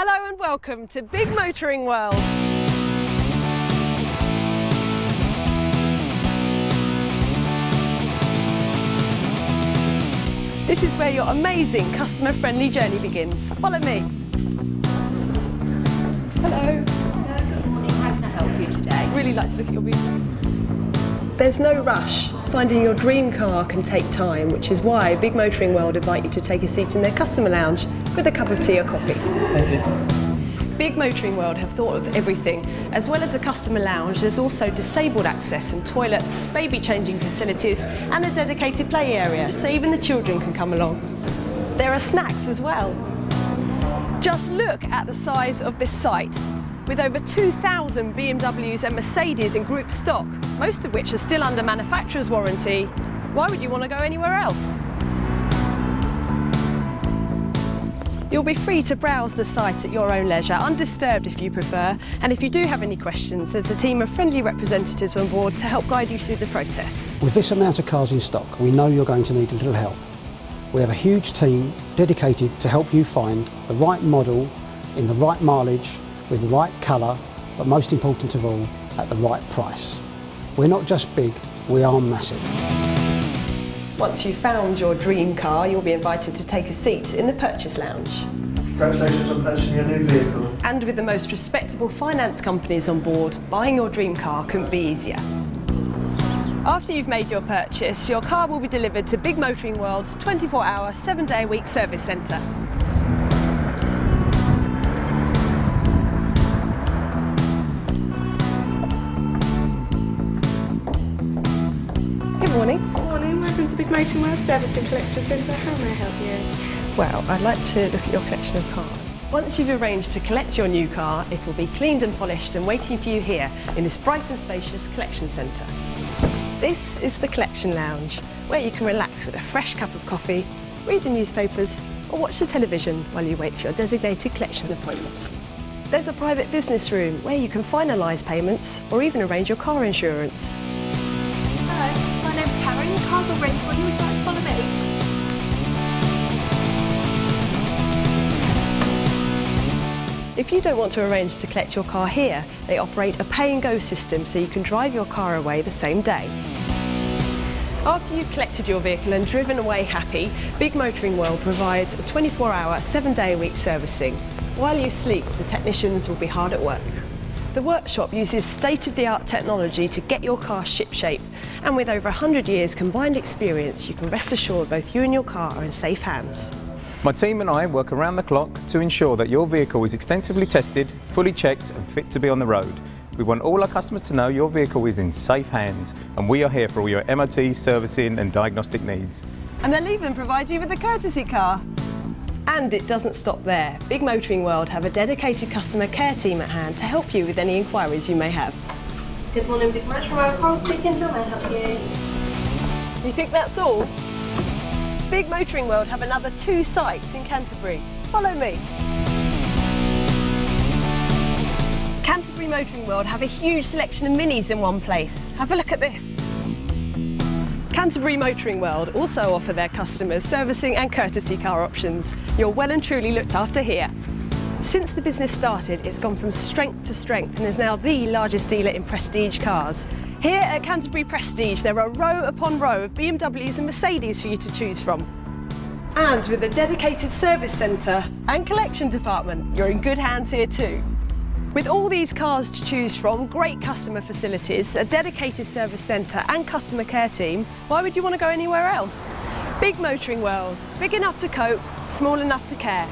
Hello and welcome to Big Motoring World. This is where your amazing customer friendly journey begins. Follow me. Hello. Uh, good morning, how can I help you today? Really like to look at your vehicle. There's no rush. Finding your dream car can take time, which is why Big Motoring World invite you to take a seat in their customer lounge with a cup of tea or coffee. Big Motoring World have thought of everything. As well as a customer lounge, there's also disabled access and toilets, baby changing facilities, and a dedicated play area, so even the children can come along. There are snacks as well. Just look at the size of this site. With over 2,000 BMWs and Mercedes in group stock, most of which are still under manufacturer's warranty, why would you want to go anywhere else? You'll be free to browse the site at your own leisure, undisturbed if you prefer. And if you do have any questions, there's a team of friendly representatives on board to help guide you through the process. With this amount of cars in stock, we know you're going to need a little help. We have a huge team dedicated to help you find the right model in the right mileage with the right colour, but most important of all, at the right price. We're not just big, we are massive. Once you've found your dream car, you'll be invited to take a seat in the purchase lounge. Congratulations on purchasing your new vehicle. And with the most respectable finance companies on board, buying your dream car couldn't be easier. After you've made your purchase, your car will be delivered to Big Motoring World's 24-hour, 7-day-a-week service centre. Motoring World Collection Centre. How may I help you? Well, I'd like to look at your collection of cars. Once you've arranged to collect your new car, it will be cleaned and polished and waiting for you here in this bright and spacious collection centre. This is the collection lounge, where you can relax with a fresh cup of coffee, read the newspapers, or watch the television while you wait for your designated collection appointments. There's a private business room where you can finalise payments or even arrange your car insurance. Car's. Would you like to follow me? If you don't want to arrange to collect your car here, they operate a pay and go system so you can drive your car away the same day. After you've collected your vehicle and driven away happy, Big Motoring World provides a 24 hour, 7 day a week servicing. While you sleep, the technicians will be hard at work. The workshop uses state of the art technology to get your car shipshape, and with over 100 years combined experience, you can rest assured both you and your car are in safe hands. My team and I work around the clock to ensure that your vehicle is extensively tested, fully checked and fit to be on the road. We want all our customers to know your vehicle is in safe hands and we are here for all your MOT, servicing and diagnostic needs. And they'll even provide you with a courtesy car. And it doesn't stop there. Big Motoring World have a dedicated customer care team at hand to help you with any inquiries you may have. Good morning, Big Motoring World. Carl speaking. How may I help you? You think that's all? Big Motoring World have another two sites in Canterbury. Follow me. Canterbury Motoring World have a huge selection of minis in one place. Have a look at this. Canterbury Motoring World also offer their customers servicing and courtesy car options. You're well and truly looked after here. Since the business started, it's gone from strength to strength and is now the largest dealer in prestige cars. Here at Canterbury Prestige, there are row upon row of BMWs and Mercedes for you to choose from. And with a dedicated service centre and collection department, you're in good hands here too. With all these cars to choose from, great customer facilities, a dedicated service centre and customer care team, why would you want to go anywhere else? Big Motoring World, big enough to cope, small enough to care.